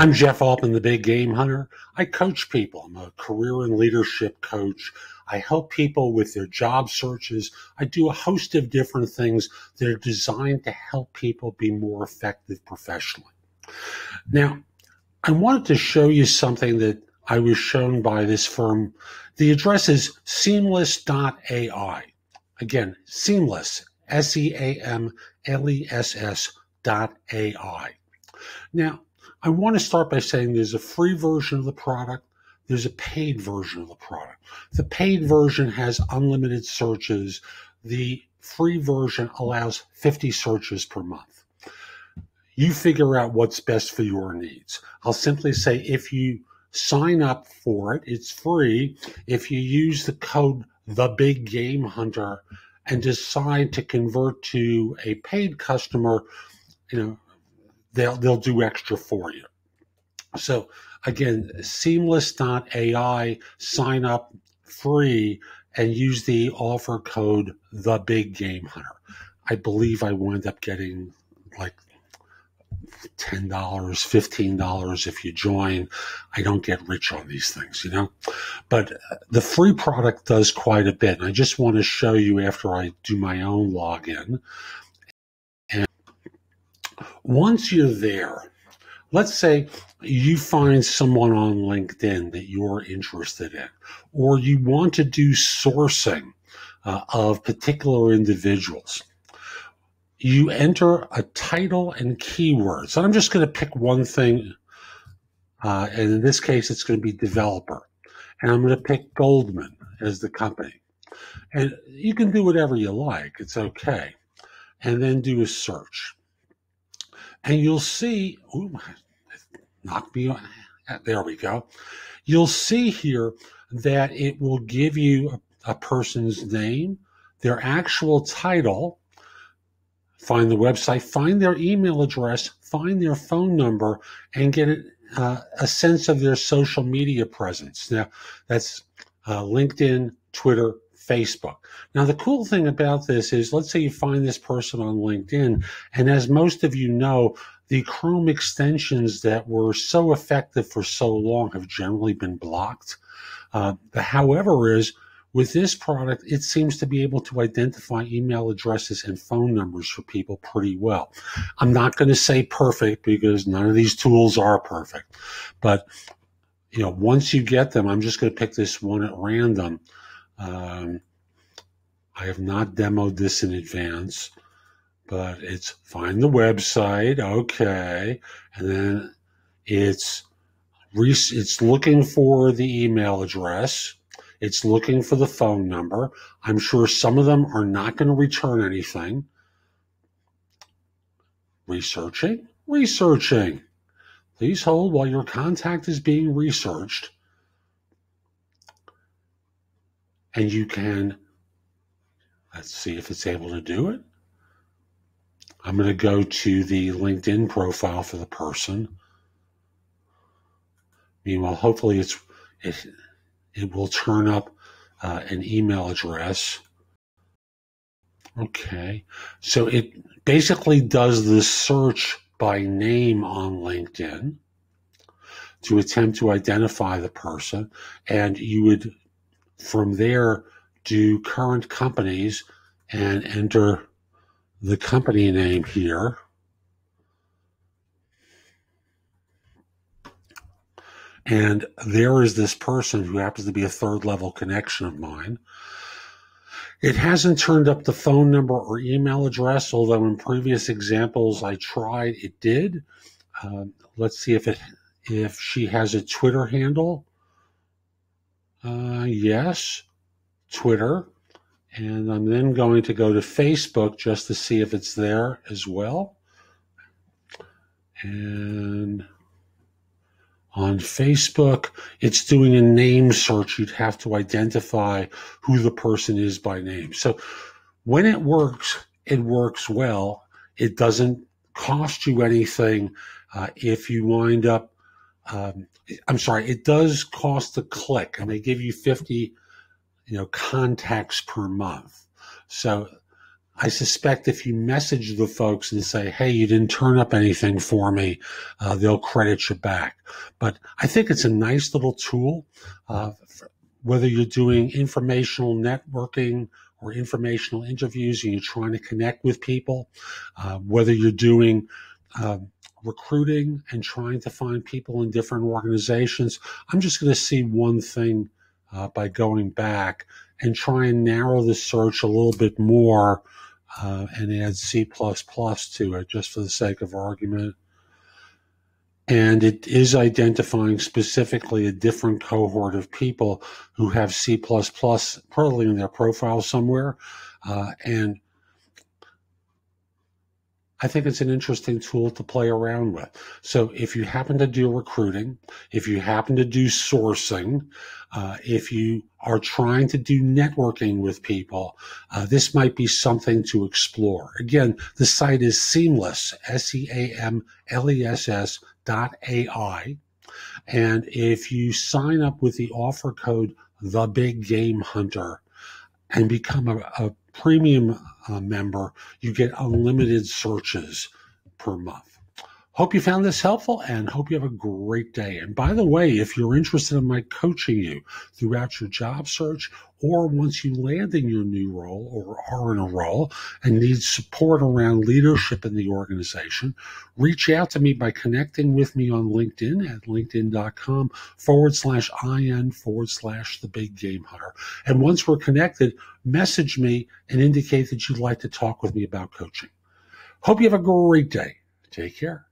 I'm Jeff Altman, the Big Game Hunter. I coach people. I'm a career and leadership coach. I help people with their job searches. I do a host of different things that are designed to help people be more effective professionally. Now, I wanted to show you something that I was shown by this firm. The address is seamless.ai. Again, seamless, S E A M L E S S dot AI. Now, I want to start by saying there's a free version of the product, there's a paid version of the product. The paid version has unlimited searches. The free version allows 50 searches per month. You figure out what's best for your needs. I'll simply say if you sign up for it, it's free. If you use the code the big game hunter and decide to convert to a paid customer, you know, they'll they'll do extra for you. So again, seamless.ai, sign up free and use the offer code the big game hunter. I believe I wound up getting like $10, $15 if you join. I don't get rich on these things, you know? But the free product does quite a bit. And I just want to show you after I do my own login once you're there, let's say you find someone on LinkedIn that you're interested in, or you want to do sourcing uh, of particular individuals. You enter a title and keywords. And I'm just going to pick one thing. Uh, and in this case, it's going to be developer. And I'm going to pick Goldman as the company. And you can do whatever you like. It's okay. And then do a search and you'll see, ooh, knock me on, there we go. You'll see here that it will give you a, person's name, their actual title, find the website, find their email address, find their phone number, and get uh, a sense of their social media presence. Now, that's uh, LinkedIn, Twitter, Facebook. Now, the cool thing about this is let's say you find this person on LinkedIn, and as most of you know, the Chrome extensions that were so effective for so long have generally been blocked. Uh, the however is, with this product, it seems to be able to identify email addresses and phone numbers for people pretty well. I'm not going to say perfect because none of these tools are perfect, but you know, once you get them, I'm just going to pick this one at random. Um, I have not demoed this in advance, but it's find the website, okay, and then it's it's looking for the email address. It's looking for the phone number. I'm sure some of them are not going to return anything. Researching, researching. Please hold while your contact is being researched. And you can let's see if it's able to do it. I'm going to go to the LinkedIn profile for the person. Meanwhile, hopefully it's it it will turn up uh, an email address. Okay, so it basically does the search by name on LinkedIn to attempt to identify the person, and you would from there, do current companies and enter the company name here. And there is this person who happens to be a third level connection of mine. It hasn't turned up the phone number or email address, although in previous examples I tried, it did. Uh, let's see if it if she has a Twitter handle. Uh, yes, Twitter. And I'm then going to go to Facebook just to see if it's there as well. And on Facebook, it's doing a name search. You'd have to identify who the person is by name. So when it works, it works well. It doesn't cost you anything uh, if you wind up um, I'm sorry, it does cost a click, and they give you 50, you know, contacts per month. So I suspect if you message the folks and say, "Hey, you didn't turn up anything for me," uh, they'll credit you back. But I think it's a nice little tool. Uh, whether you're doing informational networking or informational interviews and you're trying to connect with people, uh, whether you're doing um, recruiting and trying to find people in different organizations, I'm just going to see one thing uh, by going back and try and narrow the search a little bit more uh, and add C++ to it just for the sake of argument. And it is identifying specifically a different cohort of people who have C++ probably in their profile somewhere. Uh, and I think it's an interesting tool to play around with. So if you happen to do recruiting, if you happen to do sourcing, uh, if you are trying to do networking with people, uh, this might be something to explore. Again, the site is seamless, S-E-A-M-L-E-S-S dot A-I. And if you sign up with the offer code, the big game hunter, and become a, a premium uh, member, you get unlimited searches per month. Hope you found this helpful and hope you have a great day. And by the way, if you're interested in my coaching you throughout your job search or once you land in your new role or are in a role and need support around leadership in the organization, reach out to me by connecting with me on LinkedIn at linkedin.com forward slash IN forward slash the big game hunter. And once we're connected, message me and indicate that you'd like to talk with me about coaching. Hope you have a great day. Take care.